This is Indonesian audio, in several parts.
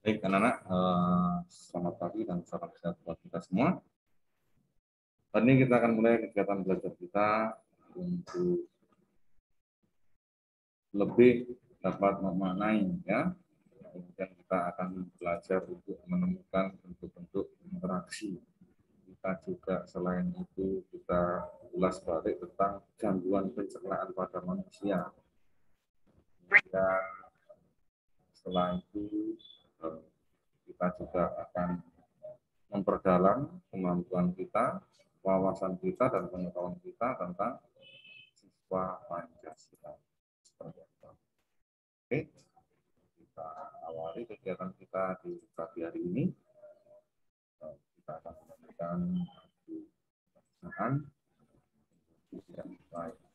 Baik, anak-anak, eh, selamat pagi dan salam sehat buat kita semua. Hari ini kita akan mulai kegiatan belajar kita untuk lebih dapat memaknai, ya. Kemudian kita akan belajar untuk menemukan bentuk-bentuk interaksi. Kita juga selain itu kita ulas balik tentang gangguan pencernaan pada manusia. Dan setelah itu kita juga akan memperdalam kemampuan kita, wawasan kita, dan pengetahuan kita tentang siswa Pancasila. Oke, kita awali kegiatan kita di pagi hari ini. Kita akan memberikan pertanyaan yang baik.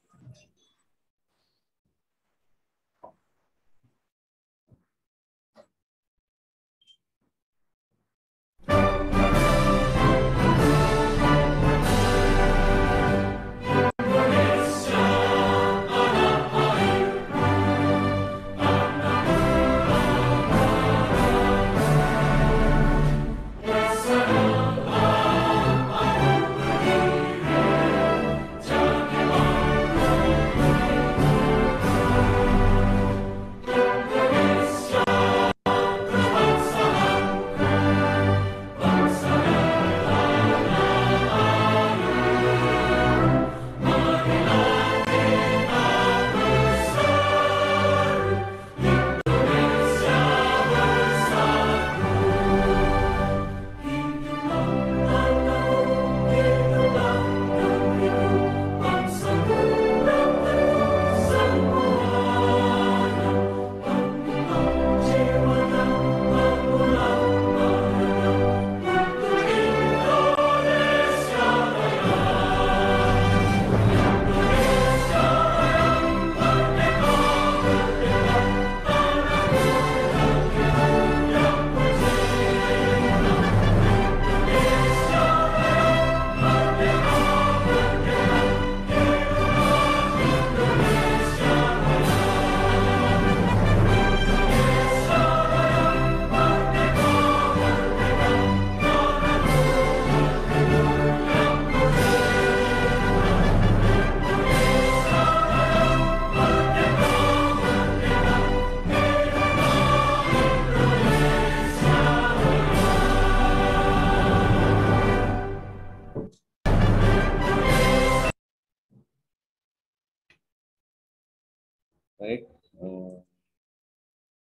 Baik, eh,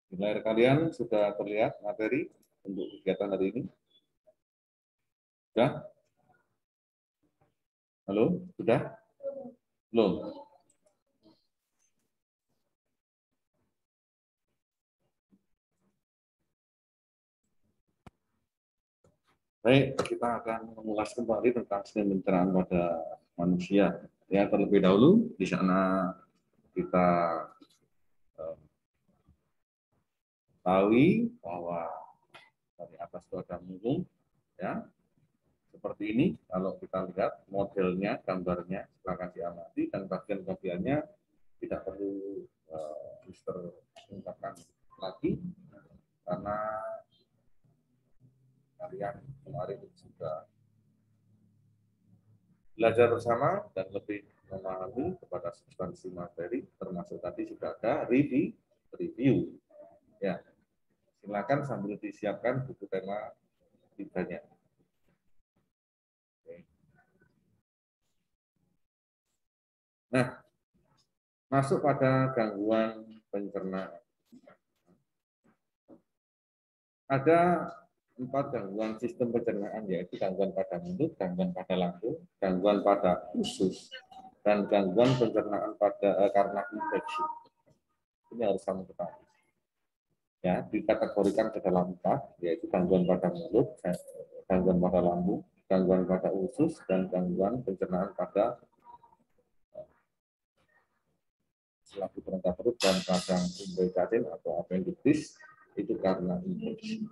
di layar kalian sudah terlihat materi untuk kegiatan hari ini? Sudah? Halo, sudah? Belum? Baik, kita akan mengulas kembali tentang seni pencernaan pada manusia. Ya, terlebih dahulu di sana kita eh, tahu bahwa dari atas itu ada mulung, ya seperti ini. Kalau kita lihat modelnya, gambarnya, silakan diamati dan bagian-bagiannya tidak perlu uh, Mister ungkapkan lagi karena kalian kemarin sudah belajar bersama dan lebih memahami kepada substansi materi, termasuk tadi sudah ada review. review. Ya, silakan sambil disiapkan buku tema tidaknya. Nah, masuk pada gangguan pencernaan. Ada empat gangguan sistem pencernaan yaitu gangguan pada mulut, gangguan pada lambung, gangguan pada usus, dan gangguan pencernaan pada eh, karena infeksi. Ini harus kamu ketahui. Ya, dikategorikan ke dalam empat, yaitu gangguan pada mulut, gangguan pada lambung, gangguan pada usus, dan gangguan pencernaan pada selaku perintah perut dan radang umbilikalin atau appendicitis itu karena infeksi.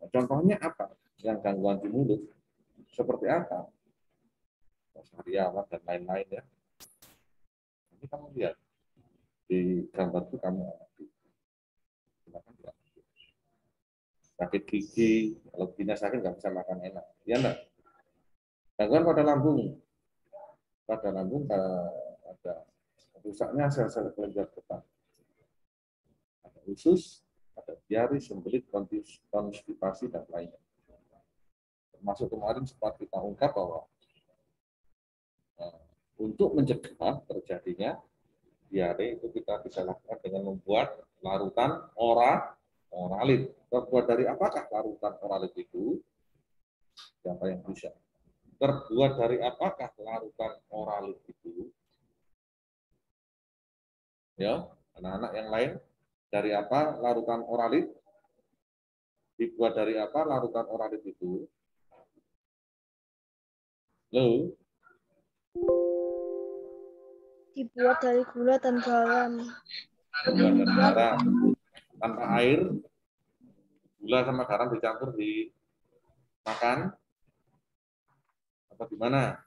Nah, contohnya apa? Yang gangguan di mulut seperti apa? Sariawan dan lain-lain ya. Nanti kamu lihat di gambar itu kamu Silakan ya. sakit gigi, kalau giginya sakit nggak bisa makan enak. Ya enggak? Gangguan pada lambung. Pada lambung ada rusaknya sel-sel kelenjar getah. Ada usus, ada diare, sembelit, konstipasi, dan lainnya. Termasuk kemarin sempat kita ungkap bahwa untuk mencegah terjadinya diare itu kita bisa lakukan dengan membuat larutan ora oralit. Terbuat dari apakah larutan oralit itu? Siapa yang bisa? Terbuat dari apakah larutan oralit itu? Ya, anak-anak yang lain dari apa larutan oralit? Dibuat dari apa larutan oralit itu? Lo? Dibuat dari gula dan garam. Gula dan garam. Tanpa air, gula sama garam dicampur di makan atau gimana?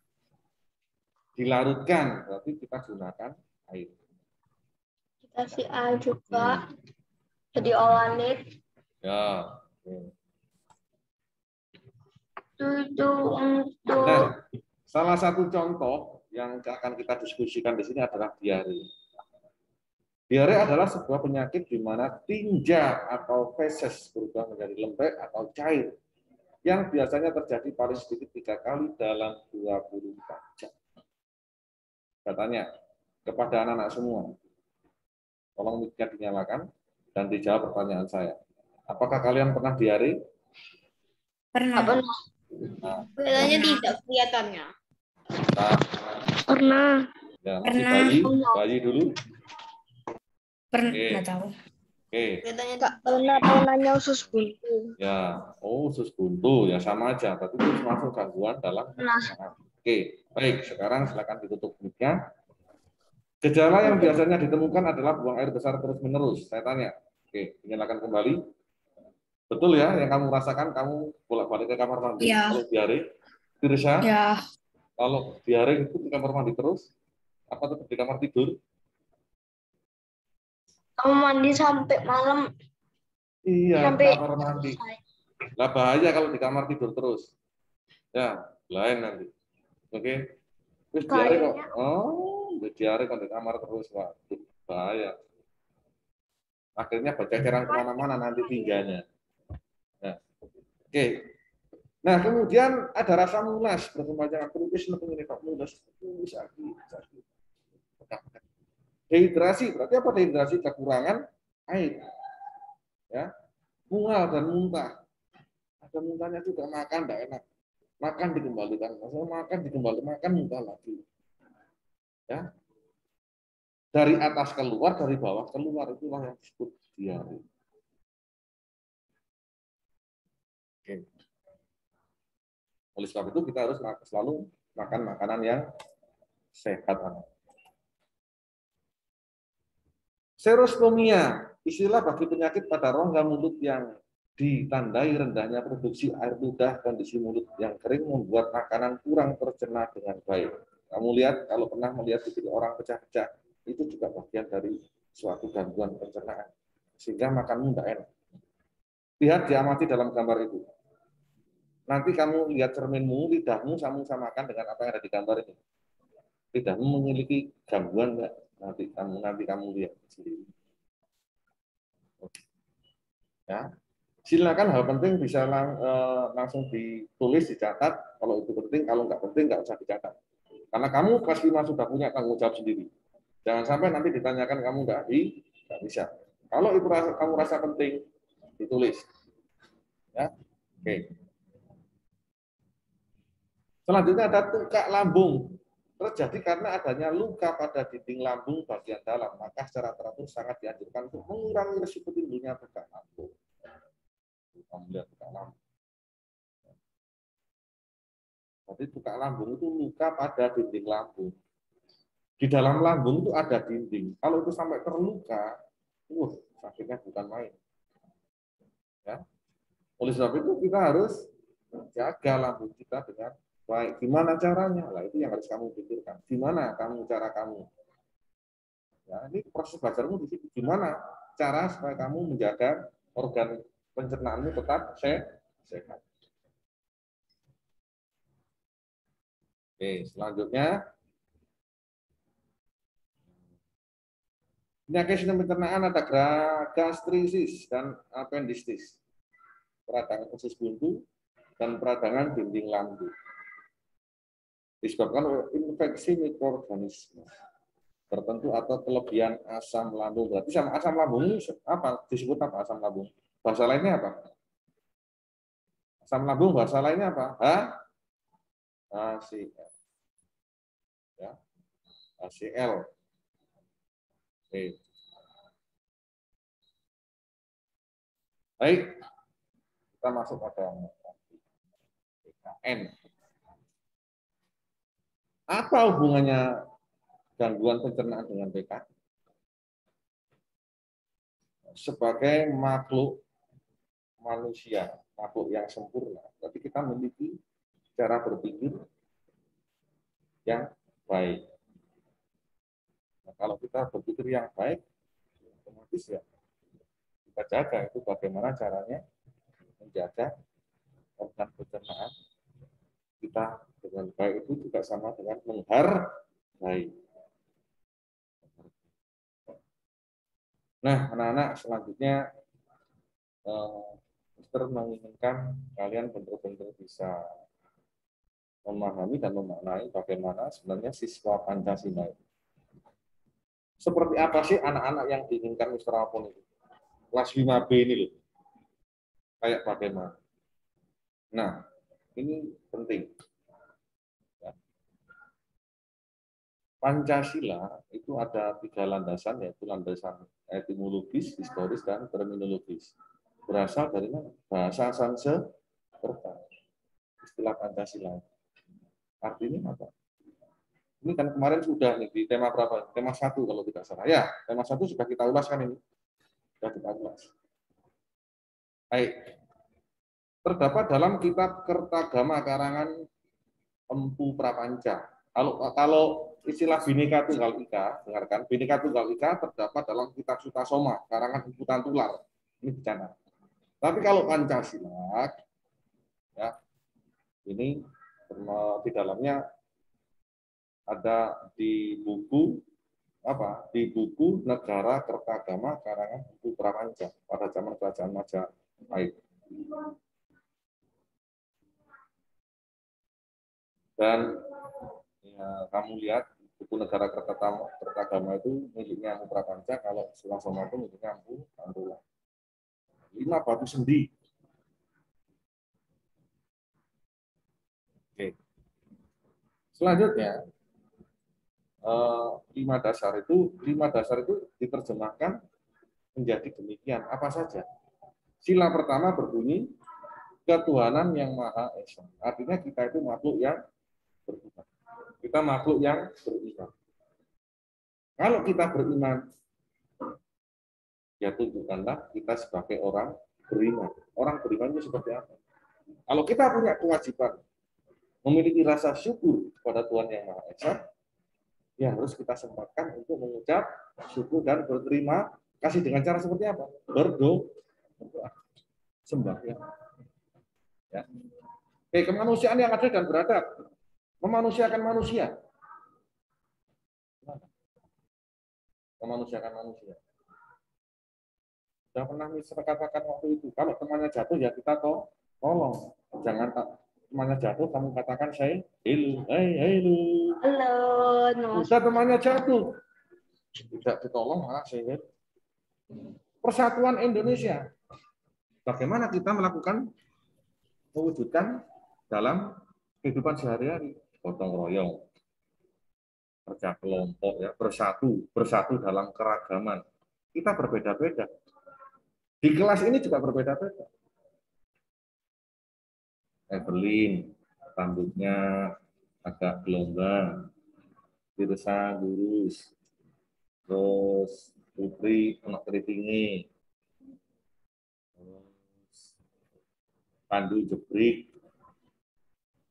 Dilarutkan, berarti kita gunakan air. Dikasih air juga, hmm. jadi olanit. Ya. Itu untuk. Nah, salah satu contoh yang akan kita diskusikan di sini adalah diare. Diare adalah sebuah penyakit di mana tinja atau feses berubah menjadi lembek atau cair yang biasanya terjadi paling sedikit tiga kali dalam 24 jam. Katanya kepada anak-anak semua, tolong mic dinyalakan dan dijawab pertanyaan saya. Apakah kalian pernah diare? Pernah. Nah, Kelihatannya tidak kelihatannya. Nah, Pernah. Ya, masih Pernah. bayi, bayi dulu. Pernah, okay. nggak tahu. Oke. Okay. tak pernah pernahnya usus buntu. Ya, oh usus buntu ya sama aja. Tapi itu masuk gangguan dalam. Nah. Oke, baik. Sekarang silakan ditutup mic-nya. Gejala yang biasanya ditemukan adalah buang air besar terus menerus. Saya tanya. Oke, nyalakan kembali. Betul ya, yang kamu rasakan kamu bolak-balik ke kamar mandi ya. kalau diare, Tirsa? Ya. Kalau diare itu di kamar mandi terus, apa tetap di kamar tidur? Kamu mandi sampai malam. Iya, sampai kamar mandi. Lah bahaya kalau di kamar tidur terus. Ya, lain nanti. Oke. Okay? Terus diare kok. Oh, diare kok di kamar terus, Pak. Bahaya. Akhirnya berceceran ke mana-mana nanti tingganya. Nah, Oke, okay. Nah, kemudian ada rasa mulas, berkepanjangan pelukis ini Pak mulas, mulas sakit. Dehidrasi, berarti apa dehidrasi? Kekurangan air. Ya, mual dan muntah. Ada muntahnya juga makan tidak enak. Makan dikembalikan, masalah makan dikembalikan, makan muntah lagi. Ya, dari atas keluar, dari bawah keluar itulah yang disebut diare. Oleh sebab itu kita harus selalu makan makanan yang sehat. Serostomia, istilah bagi penyakit pada rongga mulut yang ditandai rendahnya produksi air ludah, kondisi mulut yang kering membuat makanan kurang tercerna dengan baik. Kamu lihat kalau pernah melihat bibir orang pecah-pecah, itu juga bagian dari suatu gangguan pencernaan. Sehingga makanmu tidak enak. Lihat diamati dalam gambar itu nanti kamu lihat cerminmu, lidahmu sama samakan dengan apa yang ada di gambar ini. Lidahmu memiliki gangguan enggak? Nanti kamu nanti kamu lihat sendiri. Ya, silakan hal penting bisa lang, eh, langsung ditulis dicatat. Kalau itu penting, kalau nggak penting nggak usah dicatat. Karena kamu pasti sudah punya tanggung jawab sendiri. Jangan sampai nanti ditanyakan kamu nggak di nggak bisa. Kalau itu rasa, kamu rasa penting, ditulis. Ya, oke. Selanjutnya ada tukak lambung. Terjadi karena adanya luka pada dinding lambung bagian dalam. Maka secara teratur sangat dianjurkan untuk mengurangi risiko timbulnya tukak lambung. Kamu lihat tukak lambung. Jadi tukak lambung itu luka pada dinding lambung. Di dalam lambung itu ada dinding. Kalau itu sampai terluka, uh, sakitnya bukan main. Ya. Oleh sebab itu kita harus jaga lambung kita dengan Baik, gimana caranya? Lah itu yang harus kamu pikirkan. Gimana kamu cara kamu? Ya, ini proses belajarmu di situ. Gimana cara supaya kamu menjaga organ pencernaanmu tetap sehat. Oke, selanjutnya penyakit sistem pencernaan ada gastritis dan appendicitis, peradangan usus buntu, dan peradangan dinding lambung. Disebabkan oleh infeksi mikroorganisme tertentu atau kelebihan asam lambung. Berarti sama asam lambung apa? Disebut apa asam lambung? Bahasa lainnya apa? Asam lambung bahasa lainnya apa? Hah? HCl. Ya. HCl. Oke. Baik. Kita masuk pada PKN. Apa hubungannya gangguan pencernaan dengan PK? Sebagai makhluk manusia, makhluk yang sempurna, tapi kita memiliki cara berpikir yang baik. Nah, kalau kita berpikir yang baik, otomatis ya kita jaga itu bagaimana caranya menjaga organ pencernaan kita dengan baik itu juga sama dengan menghargai. Nah, anak-anak selanjutnya eh, Mister menginginkan kalian benar-benar bisa memahami dan memaknai bagaimana sebenarnya siswa Pancasila itu. Seperti apa sih anak-anak yang diinginkan Mister Alpon itu? Kelas 5B ini loh. Kayak bagaimana? Nah, ini penting. Ya. Pancasila itu ada tiga landasan, yaitu landasan etimologis, historis, dan terminologis. Berasal dari mana? Bahasa Sanskerta. Istilah Pancasila. Artinya apa? Ini kan kemarin sudah nih di tema berapa? Tema satu kalau tidak salah. Ya, tema satu sudah kita ulas kan ini. Sudah kita ulas. Baik. Terdapat dalam kitab Kertagama karangan Empu Prapanca. Kalau kalau istilah Bhinneka Tunggal Ika, dengarkan, Bhinneka Tunggal Ika terdapat dalam kitab Sutasoma, karangan Empu Tantular. Ini bicara. Tapi kalau Pancasila, ya, ini di dalamnya ada di buku apa di buku negara kertagama karangan buku Prapanca pada zaman kerajaan Majapahit. Dan ya, kamu lihat buku negara kertagama, itu miliknya Amu Prapanca, kalau Sulasoma itu miliknya Amu Antula. Lima batu sendi Oke. Selanjutnya, eh, lima dasar itu lima dasar itu diterjemahkan menjadi demikian. Apa saja? Sila pertama berbunyi ketuhanan yang maha esa. Artinya kita itu makhluk yang beriman. Kita makhluk yang beriman. Kalau kita beriman, ya tunjukkanlah kita sebagai orang beriman. Orang beriman itu seperti apa? Kalau kita punya kewajiban memiliki rasa syukur kepada Tuhan Yang Maha Esa, ya harus kita sempatkan untuk mengucap syukur dan berterima kasih dengan cara seperti apa? Berdoa, sembahyang. Ya. Oke, kemanusiaan yang ada dan beradab, memanusiakan manusia. Memanusiakan manusia. Sudah pernah misalnya katakan waktu itu, kalau temannya jatuh ya kita tolong. Jangan temannya jatuh, kamu katakan saya, hello, hey, hello. Halo, no. Bisa temannya jatuh. Tidak ditolong, malah saya. Persatuan Indonesia. Bagaimana kita melakukan, mewujudkan dalam kehidupan sehari-hari. Gotong royong, kerja kelompok, ya bersatu, bersatu dalam keragaman. Kita berbeda-beda. Di kelas ini juga berbeda-beda. Evelyn, rambutnya agak gelombang, Tirsa lurus, terus Putri anak keritingnya, terus Pandu jebrik,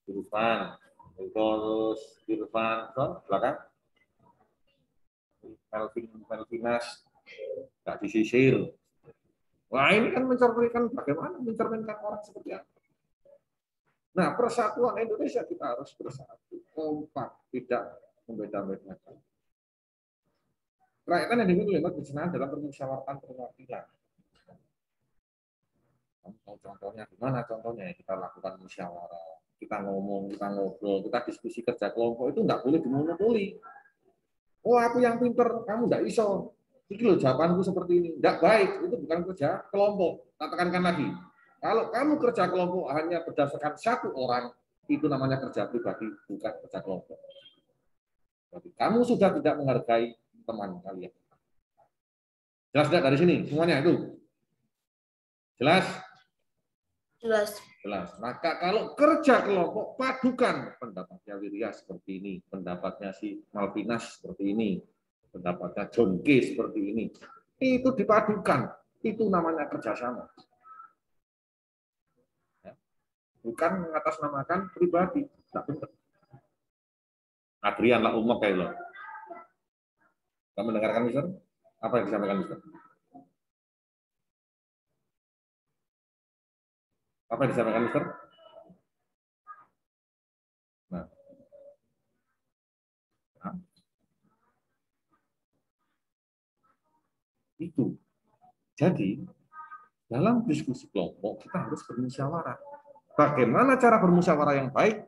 Irfan, terus Irfan, ke belakang, Melvin, Melvinas, nggak disisir, Wah ini kan mencerminkan bagaimana mencerminkan orang seperti apa. Nah persatuan Indonesia kita harus bersatu, kompak, tidak membeda-bedakan. Rakyat yang dimiliki oleh kesenangan dalam permusyawaratan perwakilan. Contohnya gimana? Contohnya kita lakukan musyawarah, kita ngomong, kita ngobrol, kita diskusi kerja kelompok itu tidak boleh dimonopoli. Oh aku yang pinter, kamu tidak iso. Ini loh jawabanku seperti ini. Tidak baik, itu bukan kerja kelompok. Katakan lagi. Kalau kamu kerja kelompok hanya berdasarkan satu orang, itu namanya kerja pribadi, bukan kerja kelompok. Jadi kamu sudah tidak menghargai teman kalian. Jelas tidak dari sini? Semuanya itu? Jelas? Jelas. Jelas. Maka kalau kerja kelompok, padukan pendapatnya Wirya seperti ini, pendapatnya si Malvinas seperti ini, pendapatnya John K seperti ini. Itu dipadukan. Itu namanya kerjasama. Ya. Bukan mengatasnamakan pribadi. Tidak benar. Adrian lah umat kayak lo. Kamu mendengarkan, Mister? Apa yang disampaikan, Mister? Apa yang disampaikan, Mister? Nah. nah. Itu. Jadi, dalam diskusi kelompok, kita harus bermusyawarah. Bagaimana cara bermusyawarah yang baik?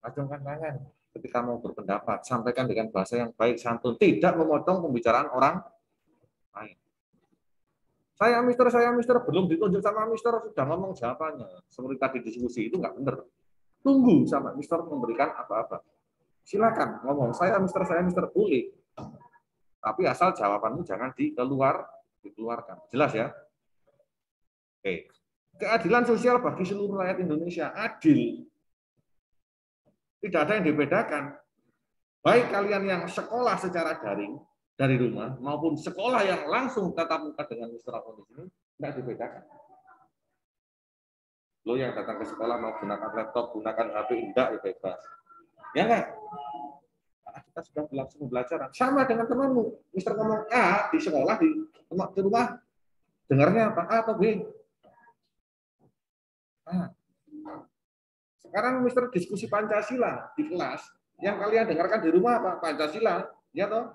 Acungkan tangan ketika mau berpendapat. Sampaikan dengan bahasa yang baik, santun. Tidak memotong pembicaraan orang lain. Saya mister, saya mister, belum ditunjuk sama mister, sudah ngomong jawabannya. Seperti tadi diskusi, itu nggak benar. Tunggu sama mister memberikan apa-apa. Silakan ngomong, saya mister, saya mister, boleh. Tapi asal jawabanmu jangan dikeluar, dikeluarkan. Jelas ya? Oke. Keadilan sosial bagi seluruh rakyat Indonesia adil. Tidak ada yang dibedakan. Baik kalian yang sekolah secara daring dari rumah maupun sekolah yang langsung tatap muka dengan Mr. di sini tidak dibedakan. Lo yang datang ke sekolah mau gunakan laptop, gunakan HP, enggak ya bebas. Ya enggak? kita sudah berlangsung pembelajaran. Sama dengan temanmu. Mister ngomong A di sekolah, di, di rumah, dengarnya apa? A atau B? A. Sekarang Mister diskusi Pancasila di kelas. Yang kalian dengarkan di rumah apa? Pancasila. Ya toh?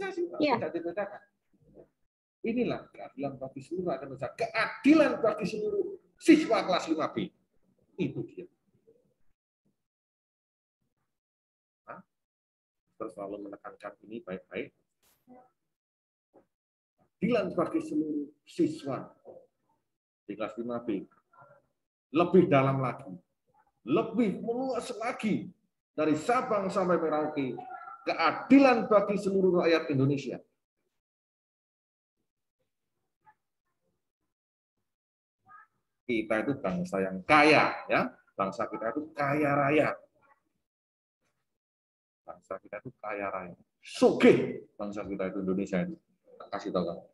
Pancasila. Ya. Tidak dibedakan. Inilah keadilan bagi seluruh Indonesia. Keadilan bagi seluruh siswa kelas 5B. Itu dia. terus selalu menekankan ini baik-baik. Keadilan bagi seluruh siswa di kelas 5B. Lebih dalam lagi. Lebih meluas lagi dari Sabang sampai Merauke. Keadilan bagi seluruh rakyat Indonesia. Kita itu bangsa yang kaya, ya. Bangsa kita itu kaya raya bangsa kita itu kaya raya. Suge bangsa kita itu Indonesia itu. Kasih tahu kamu.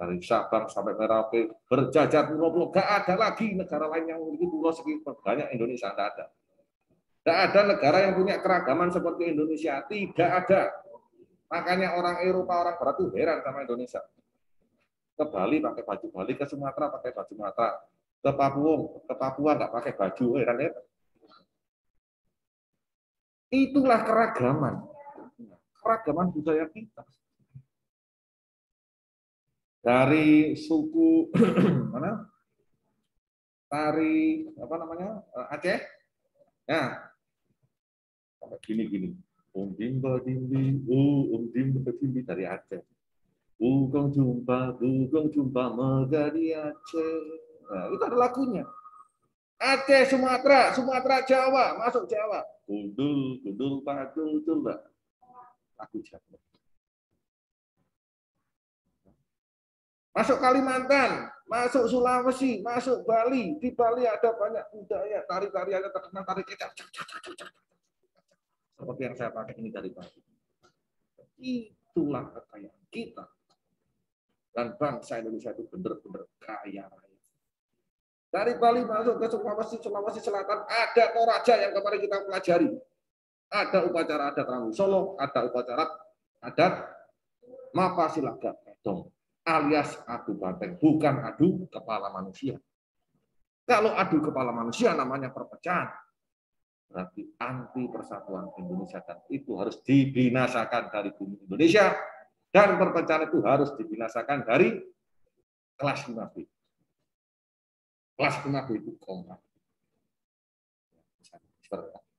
Dari Sabang sampai Merauke, berjajar pulau-pulau. Gak ada lagi negara lain yang memiliki pulau segitu banyak Indonesia. Tidak ada. Tidak ada negara yang punya keragaman seperti Indonesia. Tidak ada. Makanya orang Eropa, orang Barat itu heran sama Indonesia. Ke Bali pakai baju Bali, ke Sumatera pakai baju Sumatera, ke Papua, ke Papua nggak pakai baju, heran ya. Itulah keragaman. Keragaman budaya kita. Dari suku mana? Tari apa namanya? Eh, Aceh. Ya. Sampai gini-gini. Om dimba dimbi, om dimba dimbi dari Aceh. Ugong jumpa, ugong jumpa megadi Aceh. Nah, itu ada lagunya. Aceh, Sumatera, Sumatera, Jawa, masuk Jawa. Gundul, gundul, padul, Mbak. Aku Jawa. Masuk Kalimantan, masuk Sulawesi, masuk Bali. Di Bali ada banyak budaya, tari-tariannya terkenal tari kecap. Seperti yang saya pakai ini dari Bali. Itulah kekayaan kita. Dan bangsa Indonesia itu benar-benar kaya raya. Dari Bali masuk ke Sulawesi, Sulawesi Selatan, ada Toraja yang kemarin kita pelajari. Ada upacara adat Rangu Solo, ada upacara adat Mapasilaga. dong. Alias adu banteng, bukan adu kepala manusia. Kalau adu kepala manusia namanya perpecahan. Berarti anti persatuan Indonesia dan itu harus dibinasakan dari bumi Indonesia dan perpecahan itu harus dibinasakan dari kelas 5B. Kelas 5B itu kompak.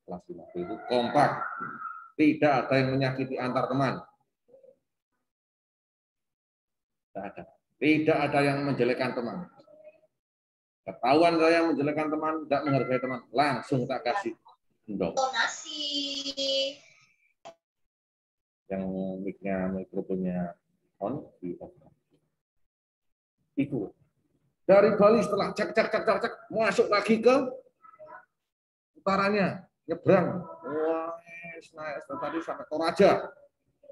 Kelas 5B itu kompak. Tidak ada yang menyakiti antar teman. Tidak ada. Tidak ada yang menjelekkan teman. Ketahuan saya menjelekkan teman, tidak menghargai teman, langsung tak kasih endok. Donasi. Yang mic-nya, mikrofonnya on, di off. Itu. Dari Bali setelah cek, cek, cek, cek, cek, masuk lagi ke utaranya, nyebrang. Wah, naik tadi sampai Toraja.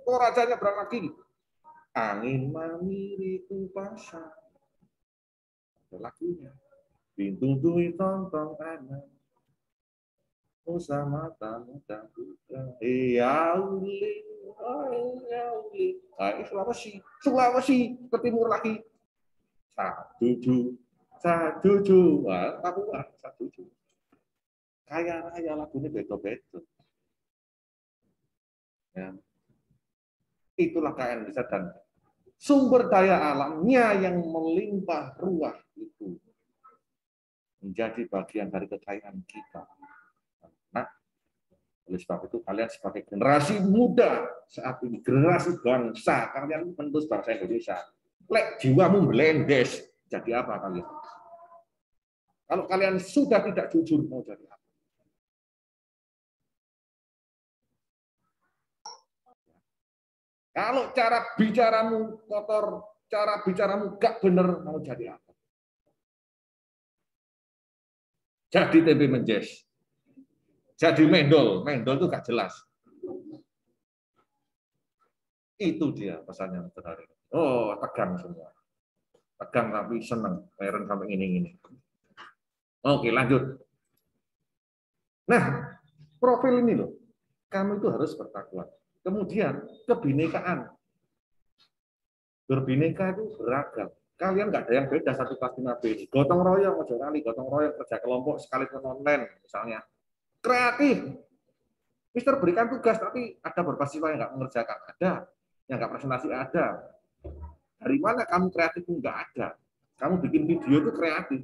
Toraja nyebrang lagi. Angin mamiri pasar. Ada lagunya. Pintu tui tontong anak. Usah mata muda buka. Iya uli. Iya uli. Nah, Sulawesi. Sulawesi. Ke timur lagi. Satu. Satu. Wah, Papua. Satu. Kaya raya lagunya beto-beto. Ya. Itulah KN Desa dan sumber daya alamnya yang melimpah ruah itu menjadi bagian dari kekayaan kita. Oleh sebab itu kalian sebagai generasi muda saat ini, generasi bangsa, kalian menulis bangsa Indonesia. Lek jiwamu melendes, jadi apa kalian? Kalau kalian sudah tidak jujur, mau jadi apa? Kalau cara bicaramu kotor, cara bicaramu gak benar, mau jadi apa? Jadi tempe menjes. Jadi mendol, mendol itu gak jelas. Itu dia pesannya ini. Oh, tegang semua. Tegang tapi senang. Keren sampai ini-ini. Oke, lanjut. Nah, profil ini loh. Kamu itu harus bertakwa. Kemudian kebinekaan. Berbineka itu beragam. Kalian nggak ada yang beda satu kelas 5B. Gotong royong, ojo gotong royong kerja kelompok sekalipun online misalnya. Kreatif. Mister berikan tugas tapi ada beberapa siswa yang nggak mengerjakan. Ada. Yang nggak presentasi ada. Dari mana kamu kreatif nggak ada. Kamu bikin video itu kreatif.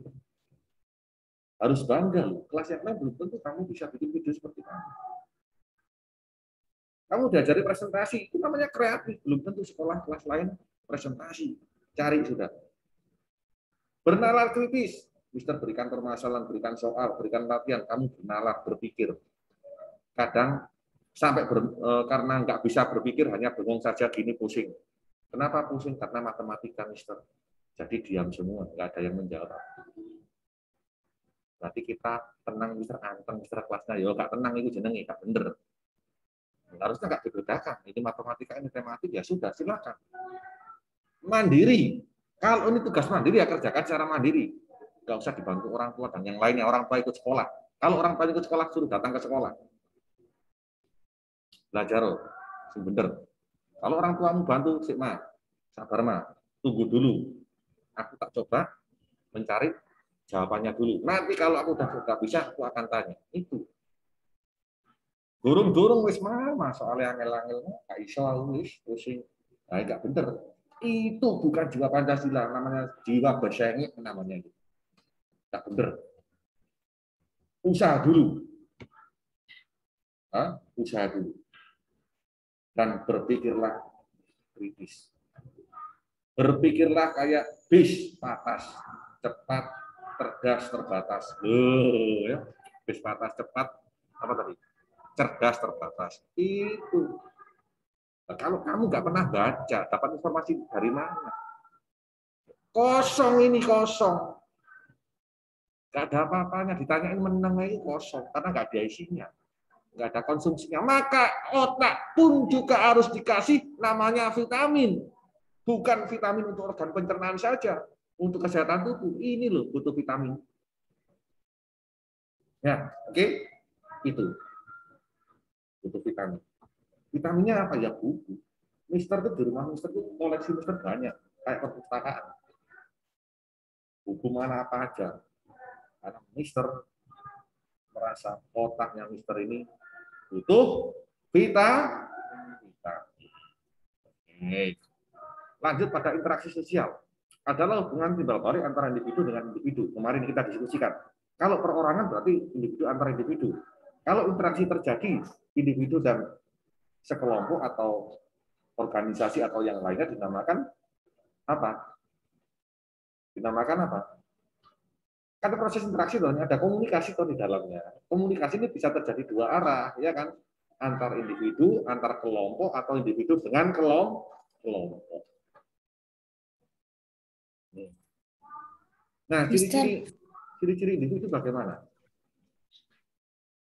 Harus bangga loh. Kelas yang lain belum tentu kamu bisa bikin video seperti kamu. Kamu diajari presentasi, itu namanya kreatif. Belum tentu sekolah kelas lain presentasi. Cari sudah. Bernalar kritis. Mister berikan permasalahan, berikan soal, berikan latihan. Kamu bernalar, berpikir. Kadang sampai ber, e, karena nggak bisa berpikir, hanya bengong saja gini pusing. Kenapa pusing? Karena matematika, Mister. Jadi diam semua, nggak ada yang menjawab. Berarti kita tenang, Mister anteng, Mister kelasnya. Yo, nggak tenang itu jenenge, nggak bener harusnya nggak dibedakan. Ini matematika, ini tematik, ya sudah, silakan. Mandiri. Kalau ini tugas mandiri, ya kerjakan secara mandiri. Nggak usah dibantu orang tua dan yang lainnya. Orang tua ikut sekolah. Kalau orang tua ikut sekolah, suruh datang ke sekolah. Belajar, bener. Kalau orang tuamu bantu, sih ma, sabar ma, tunggu dulu. Aku tak coba mencari jawabannya dulu. Nanti kalau aku udah sudah bisa, aku akan tanya. Itu Durung-durung wis mah soalnya angel-angel gak iso wis pusing. Nah, bener. Itu bukan jiwa Pancasila, namanya jiwa bersengit namanya itu. Gak bener. Usaha dulu. Hah? Usaha dulu. Dan berpikirlah kritis. Berpikirlah kayak bis patas, cepat, cerdas, terbatas. Loh, ya. Bis patas, cepat, apa tadi? cerdas terbatas. Itu. Nah, kalau kamu nggak pernah baca, dapat informasi dari mana? Kosong ini kosong. Nggak ada apa-apanya. Ditanyain menang ini kosong. Karena nggak ada isinya. Nggak ada konsumsinya. Maka otak pun juga harus dikasih namanya vitamin. Bukan vitamin untuk organ pencernaan saja. Untuk kesehatan tubuh. Ini loh butuh vitamin. Ya, oke? Okay? Itu butuh vitamin. Vitaminnya apa ya buku. Mister itu di rumah Mister itu koleksi Mister banyak, kayak perpustakaan. Buku mana apa aja. Karena Mister merasa otaknya Mister ini butuh vita, vita. Oke. Lanjut pada interaksi sosial. Adalah hubungan timbal balik antara individu dengan individu. Kemarin kita diskusikan. Kalau perorangan berarti individu antara individu. Kalau interaksi terjadi individu dan sekelompok atau organisasi atau yang lainnya dinamakan apa? Dinamakan apa? Karena proses interaksi loh, ada komunikasi tuh di dalamnya. Komunikasi ini bisa terjadi dua arah, ya kan? Antar individu, antar kelompok, atau individu dengan kelompok. Nah, ciri-ciri ciri-ciri individu bagaimana?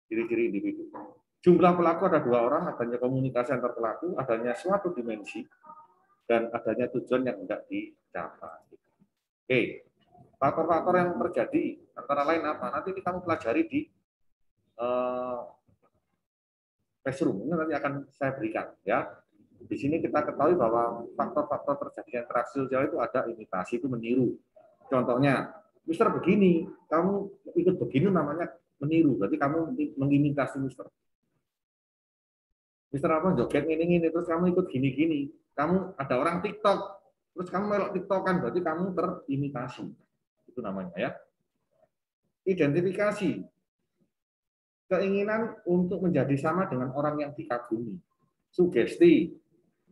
Ciri-ciri individu. Jumlah pelaku ada dua orang, adanya komunikasi antar pelaku, adanya suatu dimensi, dan adanya tujuan yang tidak dicapai. Oke, faktor-faktor yang terjadi antara lain apa? Nanti kita kamu pelajari di uh, classroom. Ini nanti akan saya berikan ya. Di sini kita ketahui bahwa faktor-faktor terjadinya interaksi sosial itu ada imitasi itu meniru. Contohnya, Mister begini, kamu ikut begini namanya meniru. Berarti kamu mengimitasi Mister. Mister apa joget ini ini terus kamu ikut gini-gini. Kamu ada orang TikTok, terus kamu melok TikTokan berarti kamu terimitasi. Itu namanya ya. Identifikasi. Keinginan untuk menjadi sama dengan orang yang dikagumi. Sugesti.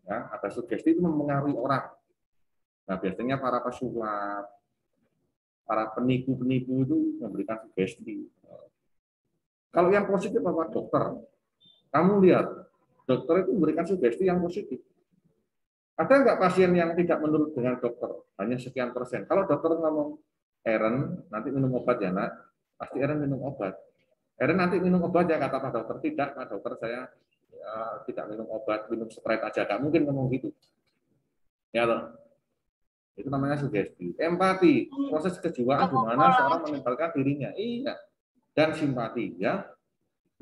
Ya, ada sugesti itu mempengaruhi orang. Nah, biasanya para pesulap, para penipu-penipu itu memberikan sugesti. Kalau yang positif apa dokter? Kamu lihat, dokter itu memberikan sugesti yang positif. Ada nggak pasien yang tidak menurut dengan dokter? Hanya sekian persen. Kalau dokter ngomong, Eren, nanti minum obat ya nak. Pasti Eren minum obat. Eren nanti minum obat ya kata Pak Dokter. Tidak, Pak Dokter saya ya, tidak minum obat, minum Sprite aja. Gak mungkin ngomong gitu. Ya loh. Itu namanya sugesti. Empati, proses kejiwaan di mana seorang menempelkan dirinya. Iya. Dan simpati, ya.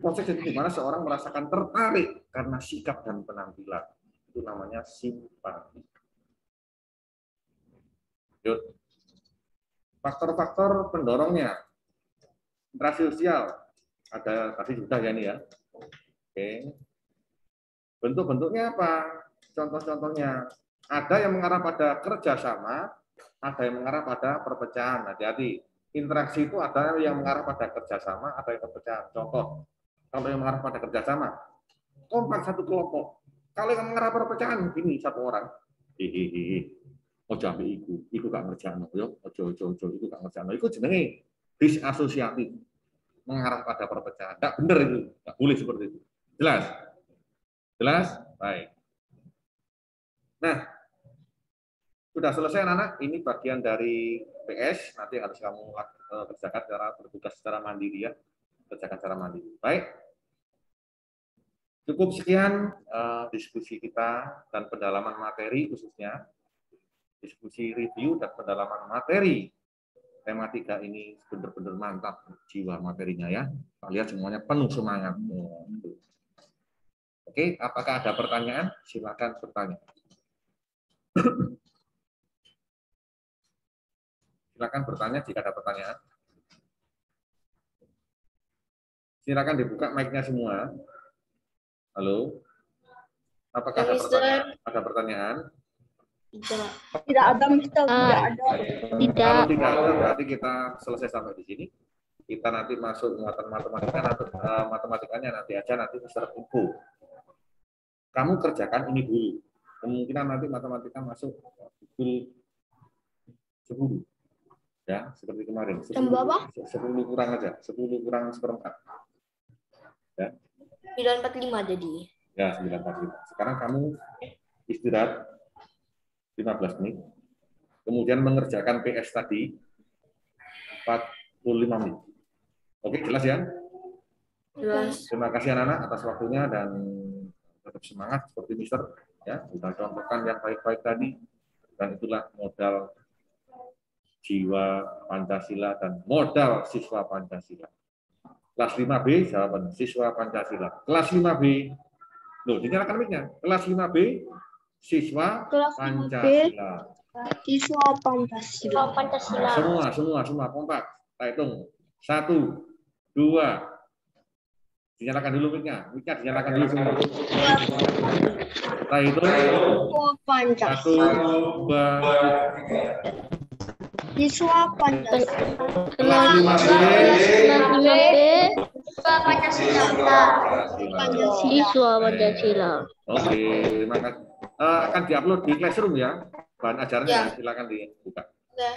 Proses di mana seorang merasakan tertarik karena sikap dan penampilan. Itu namanya simpati. Yuk. Faktor-faktor pendorongnya. Interaksi sosial. Ada tadi sudah ya nih ya. Oke. Bentuk-bentuknya apa? Contoh-contohnya ada yang mengarah pada kerjasama, ada yang mengarah pada perpecahan. Hati-hati. Interaksi itu ada yang mengarah pada kerjasama, ada yang perpecahan. Contoh, kalau yang mengarah pada kerjasama, kompak satu kelompok. Kalau yang mengarah perpecahan, begini satu orang. Hihihi. Ojo ambil iku, iku gak ngerjain yo. Ojo ojo ojo, iku gak ngerjain. Iku jenenge disasosiatif mengarah pada perpecahan. Tidak benar itu, tidak boleh seperti itu. Jelas? Jelas? Baik. Nah, sudah selesai anak-anak, ini bagian dari PS, nanti harus kamu eh, kerjakan secara bertugas secara mandiri ya, kerjakan secara mandiri. Baik, cukup sekian uh, diskusi kita dan pendalaman materi khususnya, diskusi review dan pendalaman materi tema tiga ini benar-benar mantap jiwa materinya ya. Kalian semuanya penuh semangat. Oke, apakah ada pertanyaan? Silakan bertanya. Silakan bertanya jika ada pertanyaan. Silakan dibuka mic-nya semua. Halo. Apakah ada pertanyaan? Ada pertanyaan? Tidak. Tidak ada. Tidak ah, ada. Tidak. Kalau tidak ada, berarti kita selesai sampai di sini. Kita nanti masuk muatan matematika, atau uh, matematikanya nanti aja nanti Mister Info. Kamu kerjakan ini dulu. Kemungkinan nanti matematika masuk pukul 10 ya seperti kemarin. 10, berapa? 10 kurang aja, 10 kurang seperempat. Ya. 945 jadi. Ya, 945. Sekarang kamu istirahat 15 menit. Kemudian mengerjakan PS tadi 45 menit. Oke, jelas ya? Jelas. Terima kasih anak-anak atas waktunya dan tetap semangat seperti Mister ya, sudah contohkan yang baik-baik tadi dan itulah modal jiwa Pancasila dan modal siswa Pancasila. Kelas 5B jawaban siswa Pancasila. Kelas 5B. Loh, dinyalakan mic Kelas 5B siswa Kelas Pancasila. Siswa Pancasila. Oh, Pancasila. Semua, semua, semua kompak. Kita hitung. Satu, dua. Dinyalakan dulu mic-nya. Mic-nya dinyalakan dulu semua. Kita hitung. Siswa Satu, Pancasila. dua, tiga. Siswa Pancasila. Kelas lima B. 5B Pancasila. Pancasila. siswa Pancasila. Oke, terima kasih. Eh, akan diupload di Classroom ya. Bahan ajarannya Ya. silakan dibuka. Oke.